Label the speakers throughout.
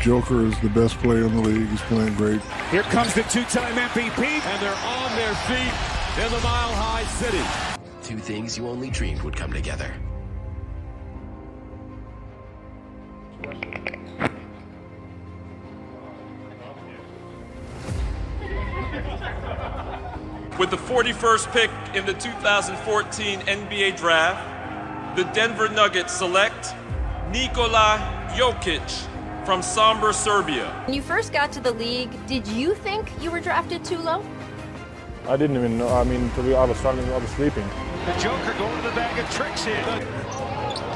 Speaker 1: Joker is the best player in the league. He's playing great.
Speaker 2: Here comes the two-time MVP.
Speaker 3: And they're on their feet in the Mile High City.
Speaker 4: Two things you only dreamed would come together.
Speaker 5: With the 41st pick in the 2014 NBA Draft, the Denver Nuggets select Nikola Jokic from Sombor, Serbia.
Speaker 6: When you first got to the league, did you think you were drafted too low?
Speaker 7: I didn't even know. I mean, to be, I was starting, I was sleeping.
Speaker 2: The Joker going to the bag of tricks here.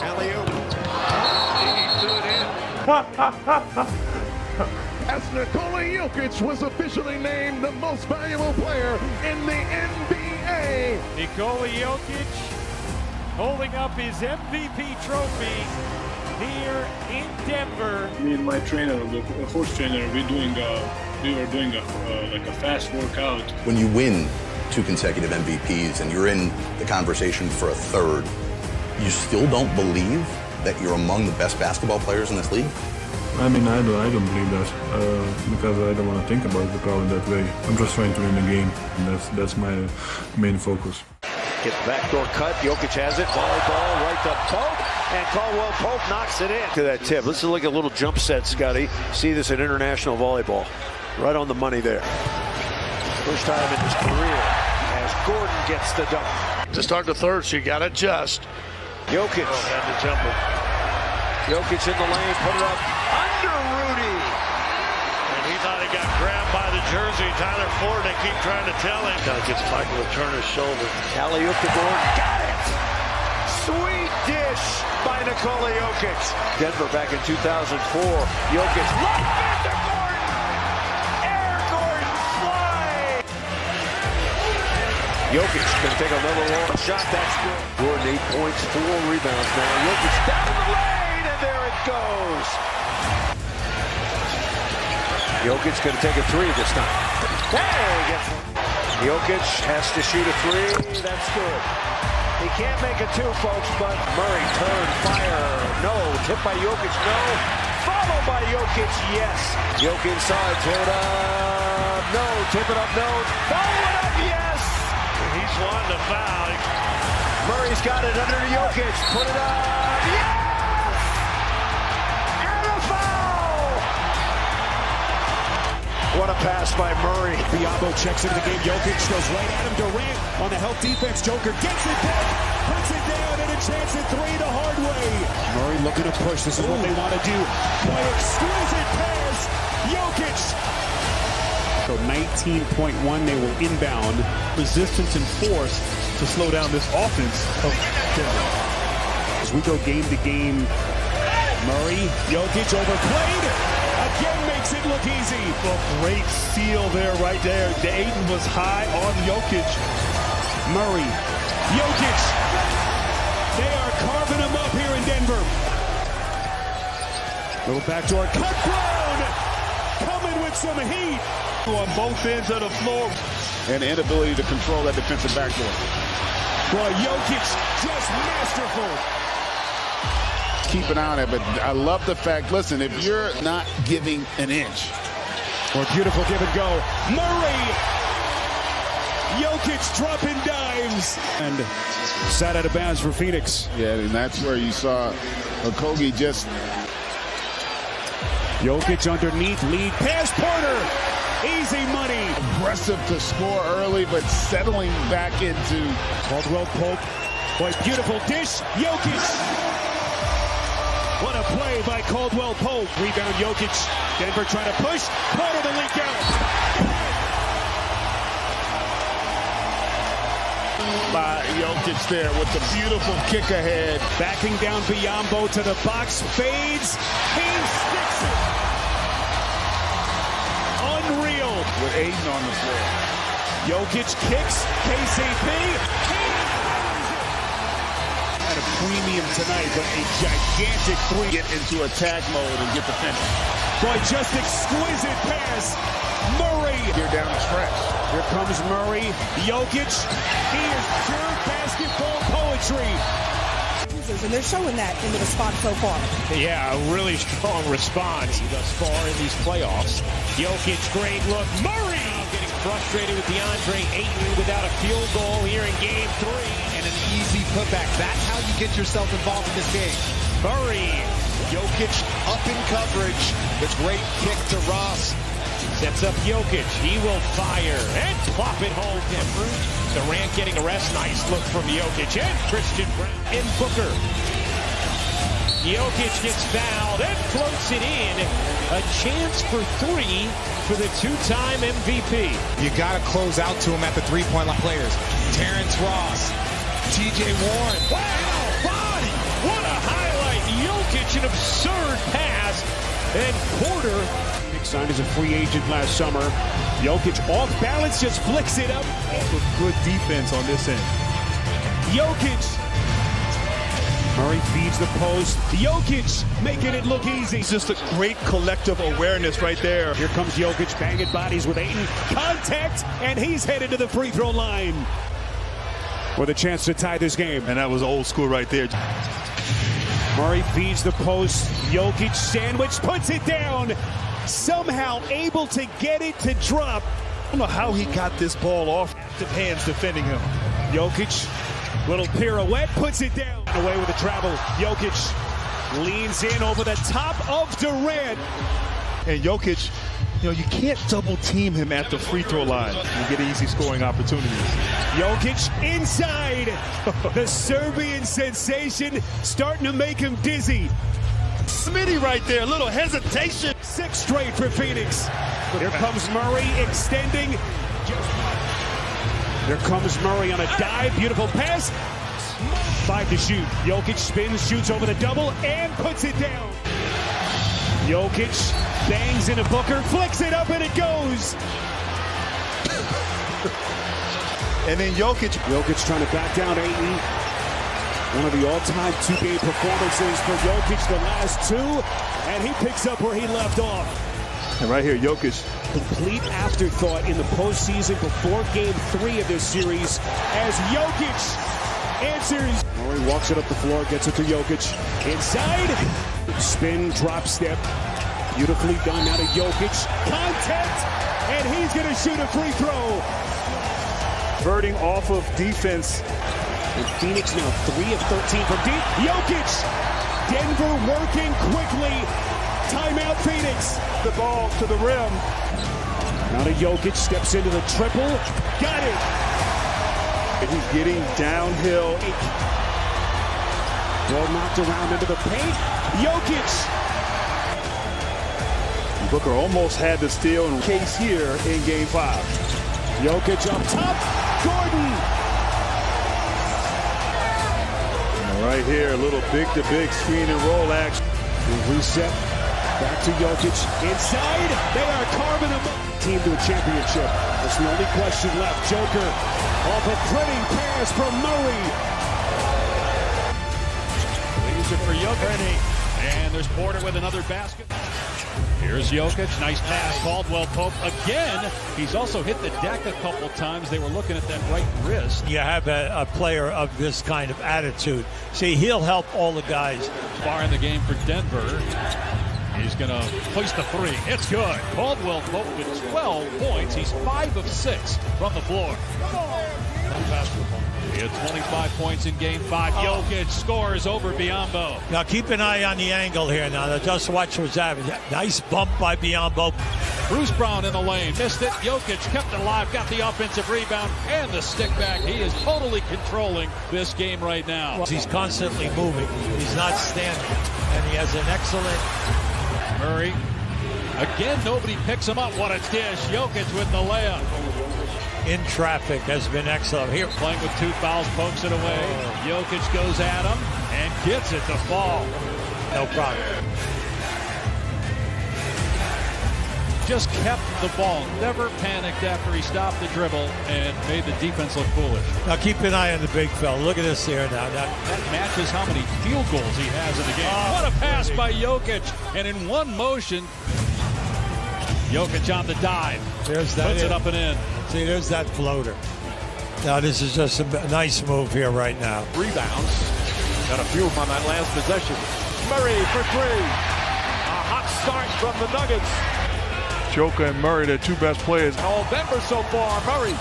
Speaker 2: Alley-oop. He threw it in.
Speaker 8: as Nikola Jokic was officially named the most valuable player in the NBA.
Speaker 9: Nikola Jokic holding up his MVP trophy here in Denver.
Speaker 10: Me and my trainer, the horse trainer, we're doing a, we were doing a, uh, like a fast workout.
Speaker 11: When you win two consecutive MVPs and you're in the conversation for a third, you still don't believe that you're among the best basketball players in this league?
Speaker 7: I mean, I don't, I don't believe that uh, because I don't want to think about the crowd that way. I'm just trying to win the game, and that's that's my main focus.
Speaker 2: Gets backdoor cut. Jokic has it. Volleyball right to Pope. And Caldwell Pope knocks it in. To that tip. This is like a little jump set, Scotty. See this in international volleyball. Right on the money there. First time in his career as Gordon gets the dunk.
Speaker 12: To start the third, so you got to adjust.
Speaker 2: Jokic.
Speaker 12: Oh, had to jump him.
Speaker 2: Jokic in the lane, put it up under Rudy.
Speaker 12: And he thought he got grabbed by the jersey. Tyler Ford, they keep trying to tell him. Of gets Michael to turn his shoulder.
Speaker 2: Alley-oop to Gordon. Got it! Sweet dish by Nikola Jokic. Denver back in 2004. Jokic. Look into Gordon! Air Gordon fly! Jokic can take another long shot. That's good. Gordon eight points, four rebounds now. Jokic down the lane, and there it goes. Jokic going to take a three this time. He gets Jokic has to shoot a three. That's good. He can't make a two, folks, but Murray turn, fire. No. Tip by Jokic, no. Followed by Jokic, yes. Jokic inside, throw it up. No. Tip it up, no. Follow it up, yes.
Speaker 12: He's wanting to foul.
Speaker 2: Murray's got it under Jokic. Put it up. Yes! What a pass by Murray.
Speaker 13: Biyombo checks into the game. Jokic goes right at him. Durant on the help defense. Joker gets it back. Puts it down and a chance at three the hard way. Murray looking to push. This is Ooh. what they want to do. Play exquisite pass. Jokic
Speaker 14: so 19.1, they will inbound. Resistance and force to slow down this offense of Denver. As we go game to game,
Speaker 13: Murray, Jokic overplayed. Again makes it look easy.
Speaker 14: A great steal there, right there. Ayton was high on Jokic.
Speaker 13: Murray, Jokic. They are carving him up here in Denver. Little backdoor cut Brown coming with some heat
Speaker 14: on both ends of the floor. And the inability to control that defensive backdoor.
Speaker 13: Boy, Jokic just masterful.
Speaker 15: Keep an eye on it, but I love the fact, listen, if you're not giving an inch.
Speaker 13: Or beautiful give and go. Murray! Jokic dropping dimes. And sat out of bounds for Phoenix.
Speaker 15: Yeah, and that's where you saw Okogie just.
Speaker 13: Jokic underneath, lead pass, Porter! Easy money.
Speaker 15: Aggressive to score early, but settling back into.
Speaker 13: Caldwell Pope. Boy, beautiful dish. Jokic. What a play by Caldwell Pope. Rebound Jokic. Denver trying to push. Porter the leak out.
Speaker 15: By Jokic there with the beautiful kick ahead.
Speaker 13: Backing down Biyombo to the box. Fades. He sticks it Unreal.
Speaker 15: with Ayton on the floor.
Speaker 13: Jokic kicks. KCP.
Speaker 14: At a premium tonight, but a gigantic three.
Speaker 15: Get into attack mode and get the finish.
Speaker 13: Boy, just exquisite pass. Murray.
Speaker 15: Here down the stretch.
Speaker 13: Here comes Murray. Jokic. He is pure basketball poetry.
Speaker 16: And they're showing that in the response so far.
Speaker 13: Yeah, a really strong response thus far in these playoffs. Jokic, great look. Murray getting frustrated with DeAndre Ayton without a field goal here in game three.
Speaker 17: Putback. That's how you get yourself involved in this game.
Speaker 13: Murray.
Speaker 17: Jokic up in coverage. The great kick to Ross.
Speaker 13: Sets up Jokic. He will fire and plop it home. Durant getting a rest. Nice look from Jokic and Christian Braun and Booker. Jokic gets fouled and floats it in. A chance for three for the two-time MVP.
Speaker 17: You got to close out to him at the three-point line. Players. Terrence Ross. T.J. Warren.
Speaker 13: Wow, body. What a highlight. Jokic, an absurd pass. And Porter Big signed as a free agent last summer. Jokic off balance, just flicks it up.
Speaker 14: Good defense on this end.
Speaker 13: Jokic. Murray feeds the post. Jokic making it look easy.
Speaker 14: It's just a great collective awareness right there.
Speaker 13: Here comes Jokic banging bodies with Ayton. Contact, and he's headed to the free throw line. With a chance to tie this game.
Speaker 14: And that was old school right there.
Speaker 13: Murray feeds the post. Jokic sandwich, puts it down somehow able to get it to drop.
Speaker 14: I don't know how he got this ball off the hands defending him.
Speaker 13: Jokic, little pirouette, puts it down. Away with the travel. Jokic leans in over the top of Durant.
Speaker 14: And Jokic, you know, you can't double team him at the free throw line and get easy scoring opportunities.
Speaker 13: Jokic inside. the Serbian sensation starting to make him dizzy.
Speaker 14: Smitty right there, a little hesitation.
Speaker 13: Six straight for Phoenix. Here comes Murray extending. Here comes Murray on a dive. Beautiful pass. Five to shoot. Jokic spins, shoots over the double, and puts it down. Jokic bangs into Booker, flicks it up, and it goes.
Speaker 14: and then Jokic.
Speaker 13: Jokic trying to back down Ayton. One of the all-time two-game performances for Jokic, the last two, and he picks up where he left off.
Speaker 14: And right here, Jokic.
Speaker 13: Complete afterthought in the postseason before game three of this series as Jokic answers. Murray walks it up the floor, gets it to Jokic. Inside, spin, drop step. Beautifully done now to Jokic. Contact, and he's going to shoot a free throw.
Speaker 14: Verting off of defense
Speaker 13: and Phoenix now 3 of 13 from deep. Jokic! Denver working quickly. Timeout Phoenix.
Speaker 14: The ball to the rim.
Speaker 13: Now to Jokic, steps into the triple. Got it!
Speaker 14: And he's getting downhill.
Speaker 13: Ball knocked around into the paint. Jokic!
Speaker 14: Booker almost had the steal in case here in game five.
Speaker 13: Jokic up top. Gordon
Speaker 14: Right here, a little big-to-big screen and roll action.
Speaker 13: Reset. Back to Jokic. Inside. They are carving up. Team to a championship. That's the only question left. Joker off a pretty pass from Murray.
Speaker 3: For Jokic. And there's Porter with another basket. Here's Jokic, nice pass. Caldwell Pope again. He's also hit the deck a couple times. They were looking at that right wrist.
Speaker 18: You have a, a player of this kind of attitude. See, he'll help all the guys.
Speaker 3: Far in the game for Denver. He's going to place the three. It's good. Caldwell Pope with 12 points. He's 5 of 6 from the floor. He had 25 points in game five. Oh. Jokic scores over Biyombo.
Speaker 18: Now keep an eye on the angle here now. Just watch what's happening. Nice bump by Biyombo.
Speaker 3: Bruce Brown in the lane. Missed it. Jokic kept it alive. Got the offensive rebound and the stick back. He is totally controlling this game right now.
Speaker 18: He's constantly moving. He's not standing. And he has an excellent...
Speaker 3: Murray. Again, nobody picks him up. What a dish. Jokic with the layup
Speaker 18: in traffic has been excellent. Here,
Speaker 3: playing with two fouls, pokes it away. Oh. Jokic goes at him and gets it to fall.
Speaker 18: No problem.
Speaker 3: Just kept the ball, never panicked after he stopped the dribble and made the defense look foolish.
Speaker 18: Now keep an eye on the big fella. Look at this here now.
Speaker 3: That, that matches how many field goals he has in the game. Oh, what a pass by Jokic. And in one motion, Jokic on the dive.
Speaker 18: There's that.
Speaker 3: Puts in. it up and in.
Speaker 18: See, there's that floater. Now, this is just a nice move here right now.
Speaker 3: Rebounds.
Speaker 9: Got a few on that last possession. Murray for three. A hot start from the Nuggets.
Speaker 1: Joker and Murray, their two best players.
Speaker 9: All Denver so far. Murray.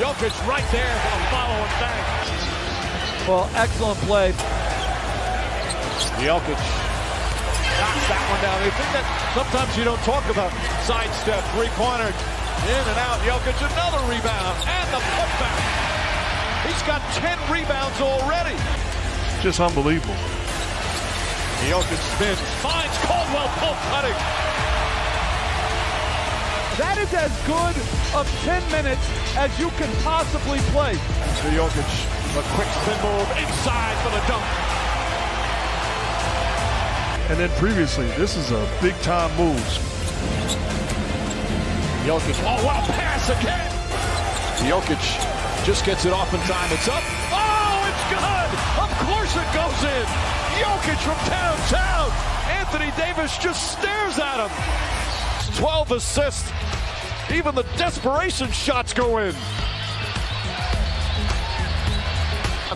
Speaker 9: Jokic right there for the following thank.
Speaker 19: Well, excellent play.
Speaker 9: Jokic knocks that one down. They think that sometimes you don't talk about sidestep, three-pointer, in and out. Jokic, another rebound, and the putback. He's got 10 rebounds already.
Speaker 1: Just unbelievable.
Speaker 9: Jokic spins, finds Caldwell Pope cutting.
Speaker 19: That is as good of 10 minutes as you can possibly play.
Speaker 9: To Jokic, a quick spin move inside for the dunk.
Speaker 1: And then previously, this is a big time move.
Speaker 9: Jokic, oh, a pass again! Jokic just gets it off in time. It's up. Oh, it's good! Of course it goes in! Jokic from downtown! Anthony Davis just stares at him. 12 assists. Even the desperation shots go in.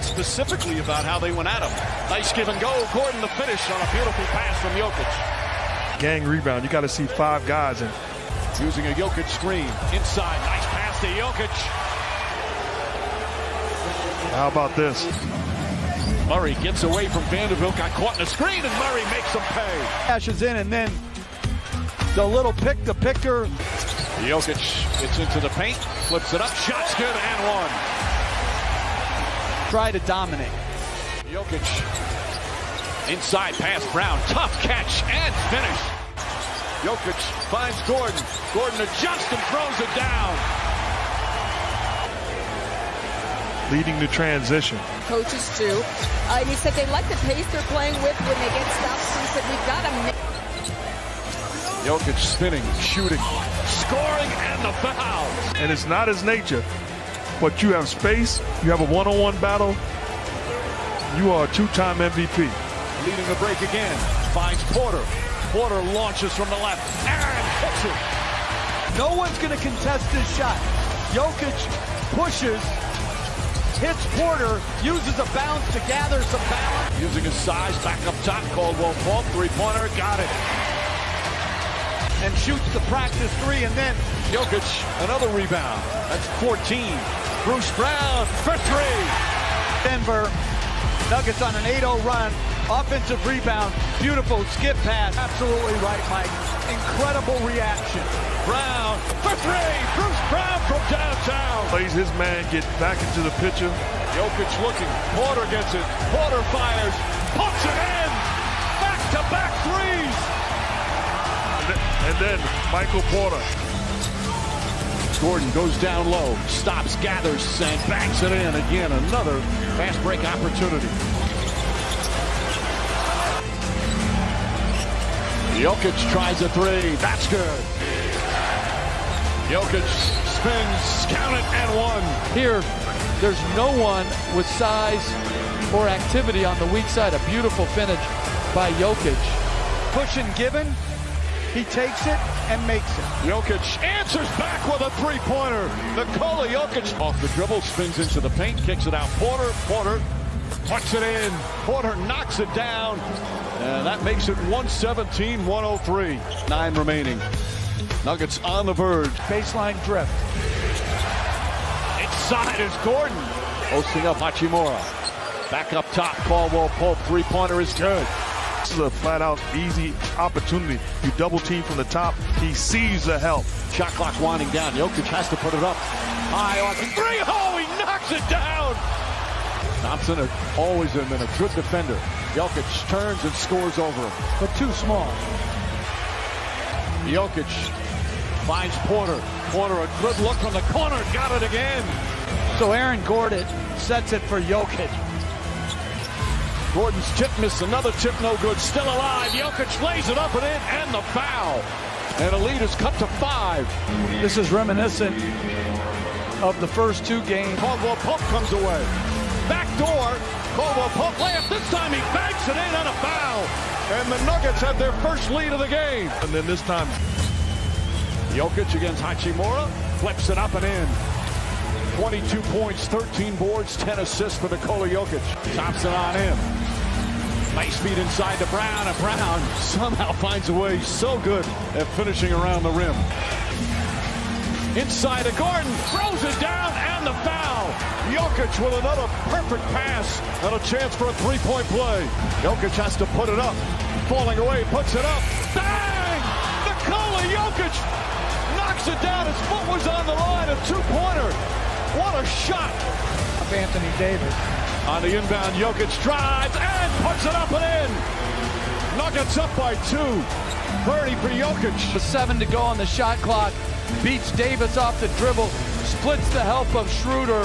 Speaker 9: Specifically about how they went at him. Nice give and go. Gordon the finish on a beautiful pass from Jokic.
Speaker 1: Gang rebound. You got to see five guys in.
Speaker 9: Using a Jokic screen. Inside. Nice pass to Jokic.
Speaker 1: How about this?
Speaker 9: Murray gets away from Vanderbilt. Got caught in a screen and Murray makes him pay.
Speaker 19: Dashes in and then the little pick the picker.
Speaker 9: Jokic gets into the paint. Flips it up. Shots good and one.
Speaker 19: Try to dominate.
Speaker 9: Jokic inside pass Brown. Tough catch and finish. Jokic finds Gordon. Gordon adjusts and throws it down.
Speaker 1: Leading the transition.
Speaker 6: Coaches too. Uh, he said they like the pace they're playing with when they get stops. He said we've got to.
Speaker 9: Jokic spinning, shooting, scoring, and the foul.
Speaker 1: And it's not his nature, but you have space, you have a one-on-one battle, you are a two-time MVP.
Speaker 9: Leading the break again, finds Porter. Porter launches from the left. Aaron hits it.
Speaker 19: No one's going to contest this shot. Jokic pushes, hits Porter, uses a bounce to gather some balance.
Speaker 9: Using his size, back up top, Caldwell Pope, three-pointer, got it.
Speaker 19: And shoots the practice three, and then
Speaker 9: Jokic, another rebound. That's 14. Bruce Brown for three.
Speaker 19: Denver Nuggets on an 8-0 run. Offensive rebound. Beautiful skip pass. Absolutely right, Mike. Incredible reaction.
Speaker 9: Brown for three. Bruce Brown from downtown.
Speaker 1: Plays his man get back into the picture.
Speaker 9: Jokic looking. Porter gets it. Porter fires. Puts it in. Back-to-back threes.
Speaker 1: And then Michael Porter.
Speaker 9: Gordon goes down low, stops, gathers, and banks it in. Again, another fast break opportunity. Jokic tries a three. That's good. Jokic spins, count it, and one.
Speaker 19: Here, there's no one with size or activity on the weak side. A beautiful finish by Jokic. Push and given. He takes it and makes it.
Speaker 9: Jokic answers back with a three-pointer. Nikola Jokic off the dribble, spins into the paint, kicks it out. Porter, Porter puts it in. Porter knocks it down. And that makes it 117-103. Nine remaining. Nuggets on the verge.
Speaker 19: Baseline drift.
Speaker 9: Inside is Gordon. Hosting up Hachimura. Back up top, Caldwell Pope. Three-pointer is good.
Speaker 1: This is a flat-out easy opportunity. You double team from the top. He sees the help.
Speaker 9: Shot clock winding down. Jokic has to put it up. High on three. Oh, he knocks it down. Thompson has always been a good defender. Jokic turns and scores over him.
Speaker 19: But too small.
Speaker 9: Jokic finds Porter. Porter a good look from the corner. Got it again.
Speaker 19: So Aaron Gordon sets it for Jokic.
Speaker 9: Gordon's tip missed. Another tip no good. Still alive. Jokic lays it up and in. And the foul. And a lead is cut to five.
Speaker 19: This is reminiscent of the first two games.
Speaker 9: Caldwell Pope comes away. Back door. Caldwell Pope layup. This time he banks it in on a foul. And the Nuggets have their first lead of the game.
Speaker 1: And then this time,
Speaker 9: Jokic against Hachimura. Flips it up and in. 22 points, 13 boards, 10 assists for Nikola Jokic. Thompson on him. Nice feed inside to Brown, and Brown somehow finds a way so good at finishing around the rim. Inside to Gordon, throws it down, and the foul. Jokic with another perfect pass and a chance for a three-point play. Jokic has to put it up. Falling away, puts it up. Bang! Nikola Jokic knocks it down. His foot was on the line. A two-pointer. What a shot.
Speaker 19: Anthony Davis.
Speaker 9: On the inbound, Jokic drives and puts it up and in. Nuggets up by two. Birdie for Jokic.
Speaker 19: With seven to go on the shot clock. Beats Davis off the dribble. Splits the help of Schroeder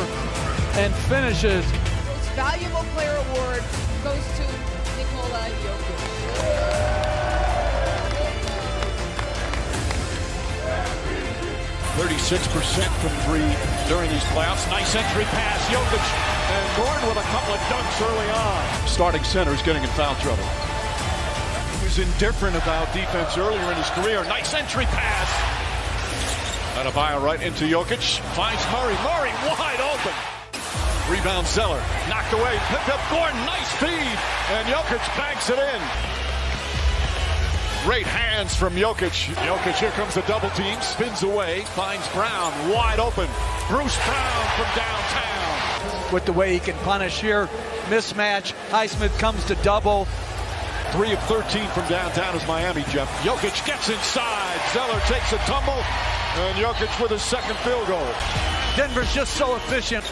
Speaker 19: and finishes.
Speaker 6: Most valuable player award goes to Nikola Jokic.
Speaker 9: 36% from three during these playoffs. Nice entry pass. Jokic and Gordon with a couple of dunks early on. Starting center is getting in foul trouble. He was indifferent about defense earlier in his career. Nice entry pass. Adebayo right into Jokic. Finds Murray. Murray wide open. Rebound Zeller. Knocked away. Picked up Gordon. Nice feed. And Jokic banks it in. Great hands from Jokic. Jokic, here comes the double team. Spins away. Finds Brown wide open. Bruce Brown from downtown.
Speaker 19: With the way he can punish here. Mismatch. Highsmith comes to double.
Speaker 9: Three of 13 from downtown is Miami, Jeff. Jokic gets inside. Zeller takes a tumble. And Jokic with his second field goal.
Speaker 19: Denver's just so efficient.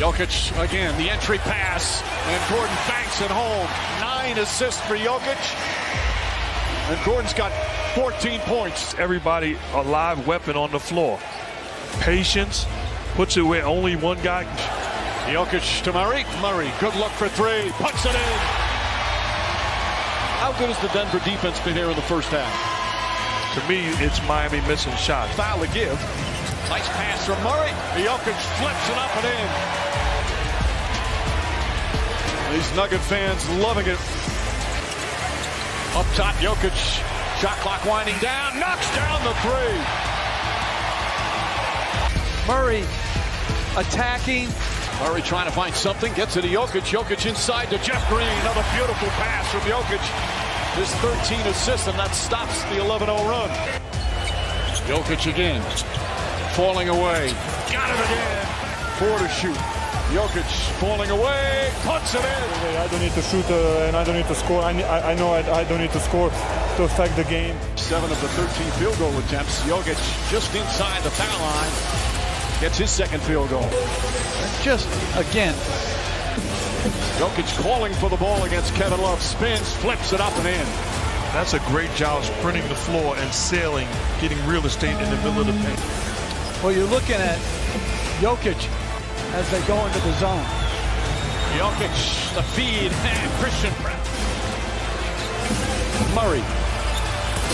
Speaker 9: Jokic again, the entry pass. And Gordon banks it home. Nine assists for Jokic. And Gordon's got 14 points.
Speaker 1: Everybody a live weapon on the floor. Patience puts it where only one guy.
Speaker 9: Jokic to Murray. Murray, good look for three. Puts it in. How good has the Denver defense been here in the first half?
Speaker 1: To me, it's Miami missing shots.
Speaker 9: Foul to give. Nice pass from Murray. Jokic flips it up and in. These Nugget fans loving it. Up top, Jokic. Shot clock winding down. Knocks down the three.
Speaker 19: Murray attacking.
Speaker 9: Murray trying to find something. Gets it to Jokic. Jokic inside to Jeff Green. Another beautiful pass from Jokic. His 13 assists, and that stops the 11-0 run. Jokic again. Falling away. Got it again. Four to shoot. Jokic falling away, puts it in.
Speaker 7: I don't need to shoot uh, and I don't need to score. I, I, I know I, I, don't need to score to affect the game.
Speaker 9: Seven of the 13 field goal attempts. Jokic just inside the foul line. Gets his second field goal.
Speaker 19: Just, again.
Speaker 9: Jokic calling for the ball against Kevin Love. Spins, flips it up and in.
Speaker 1: That's a great job sprinting the floor and sailing, getting real estate in the middle of the paint.
Speaker 19: Well, you're looking at Jokic as they go into the zone.
Speaker 9: Jokic, the feed, and Christian Murray.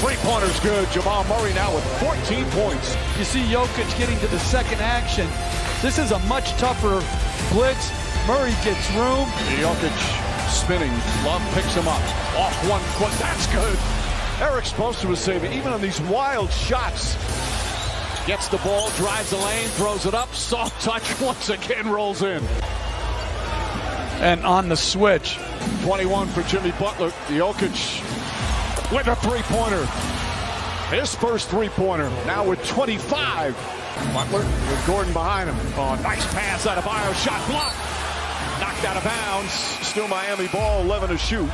Speaker 9: Three-pointer's good. Jamal Murray now with 14 points.
Speaker 19: You see Jokic getting to the second action. This is a much tougher blitz. Murray gets room.
Speaker 9: Jokic spinning. Love picks him up. Off one foot. That's good. Erik Spoelstra was saving even on these wild shots. Gets the ball, drives the lane, throws it up. Soft touch once again rolls in.
Speaker 19: And on the switch.
Speaker 9: 21 for Jimmy Butler. Jokic with a three-pointer. His first three-pointer. Now with 25. Butler with Gordon behind him. Oh, nice pass out of Bio. Shot blocked. Knocked out of bounds. Still Miami ball, 11 to shoot.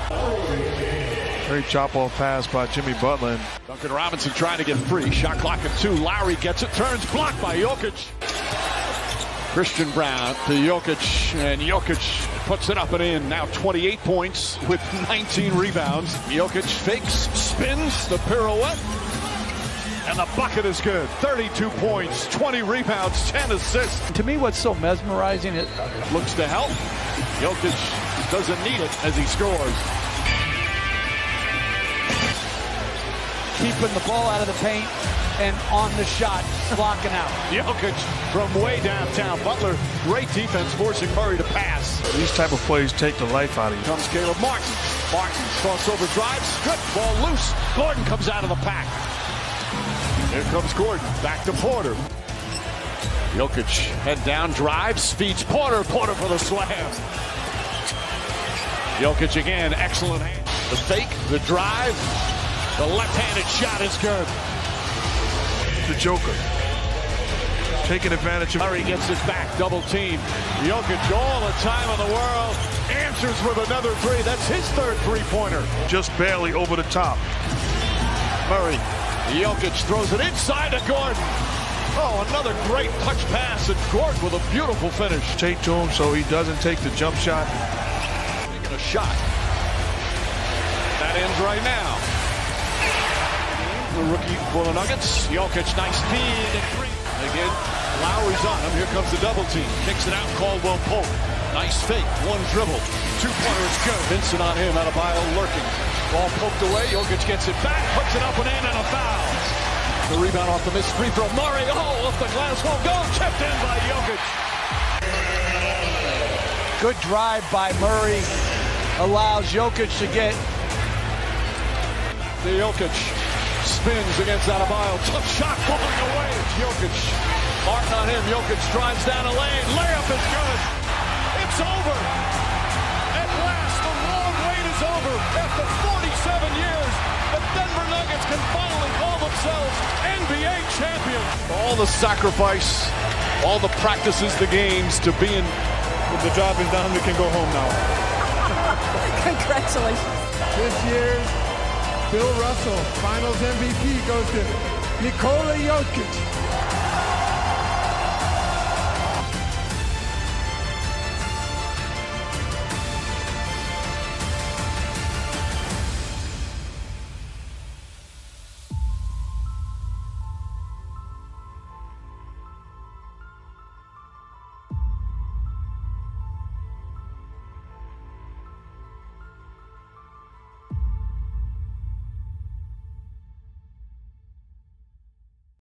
Speaker 1: Great chop off pass by Jimmy Butler.
Speaker 9: Duncan Robinson trying to get free. Shot clock at two. Lowry gets it. Turns blocked by Jokic. Christian Braun to Jokic. And Jokic puts it up and in. Now 28 points with 19 rebounds. Jokic fakes, spins the pirouette. And the bucket is good. 32 points, 20 rebounds, 10 assists.
Speaker 19: To me, what's so mesmerizing, it
Speaker 9: looks to help. Jokic doesn't need it as he scores.
Speaker 19: Keeping the ball out of the paint and on the shot, blocking out.
Speaker 9: Jokic from way downtown. Butler, great defense, forcing Murray to pass.
Speaker 1: These type of plays take the life out of you.
Speaker 9: Comes Caleb Martin. Martin crossover drives. Good ball loose. Gordon comes out of the pack. Here comes Gordon. Back to Porter. Jokic head down, drives, feeds Porter. Porter for the slam. Jokic again, excellent hand. The fake, the drive, the left-handed shot is good.
Speaker 1: The Joker. Taking advantage of
Speaker 9: Murray gets it back, double team. Jokic all the time in the world. Answers with another three. That's his third three-pointer.
Speaker 1: Just barely over the top.
Speaker 9: Murray. Jokic throws it inside to Gordon. Oh, another great touch pass, and Gordon with a beautiful finish.
Speaker 1: Take to him so he doesn't take the jump shot.
Speaker 9: Taking a shot. That ends right now. The rookie for the Nuggets. Jokic, nice feed. Again, Lowry's on him. Here comes the double team. Kicks it out, Caldwell Pope. Nice fake, one dribble. Two-pointer is good. Vincent on him, Adebayo lurking. Ball poked away, Jokic gets it back, puts it up and in, and a foul. The rebound off the missed free throw. Murray, oh, off the glass won't go. Chipped in by Jokic.
Speaker 19: Good drive by Murray. Allows Jokic to get.
Speaker 9: The Jokic spins against Adebayo. Tough shot going away. Jokic. Martin on him. Jokic drives down a lane. Layup is good. It's over. At last, the long wait is over. After 47 years, the Denver Nuggets can finally call themselves NBA champions. All the sacrifice, all the practices, the games to being.
Speaker 14: With the job is done. We can go home now.
Speaker 6: Congratulations.
Speaker 20: This year's Bill Russell Finals MVP goes to Nikola Jokic.